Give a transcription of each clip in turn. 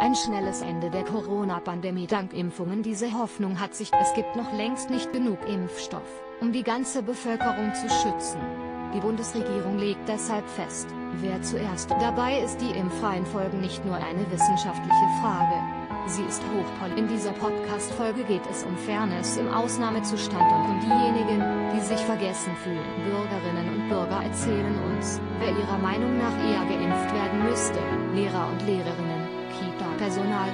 Ein schnelles Ende der Corona-Pandemie dank Impfungen. Diese Hoffnung hat sich. Es gibt noch längst nicht genug Impfstoff, um die ganze Bevölkerung zu schützen. Die Bundesregierung legt deshalb fest, wer zuerst. Dabei ist die Impfreihenfolge nicht nur eine wissenschaftliche Frage. Sie ist hochpol. In dieser Podcast-Folge geht es um Fairness im Ausnahmezustand und um diejenigen, die sich vergessen fühlen. Bürgerinnen und Bürger erzählen uns, wer ihrer Meinung nach eher geimpft werden müsste. Lehrer und Lehrerinnen, Kita-Personal,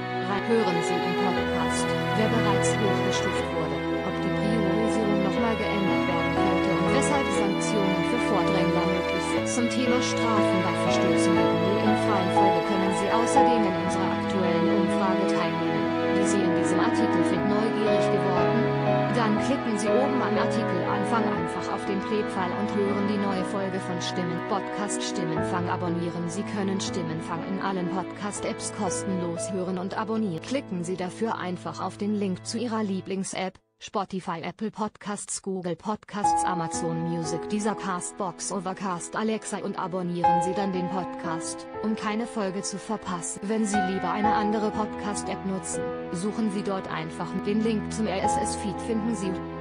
hören Sie im Podcast, wer bereits hochgestuft wurde, ob die Priorisierung nochmal geändert werden könnte und weshalb Sanktionen für Vordrängler möglich sind. Zum Thema Strafen bei Verstößen gegen die Impfreihenfolge können Sie außerdem in unserer aktuellen Umfrage teilnehmen, die Sie in diesem Artikel finden. Neugierig geworden? Dann klicken Sie oben am Artikelanfang einfach auf den Playpfeil und hören die neue Folge von Stimmen Podcast Stimmenfang abonnieren. Sie können Stimmenfang in allen Podcast-Apps kostenlos hören und abonnieren. Klicken Sie dafür einfach auf den Link zu Ihrer Lieblings-App. Spotify, Apple Podcasts, Google Podcasts, Amazon Music, dieser Castbox, Overcast, Alexa und abonnieren Sie dann den Podcast, um keine Folge zu verpassen. Wenn Sie lieber eine andere Podcast-App nutzen, suchen Sie dort einfach den Link zum RSS-Feed finden Sie.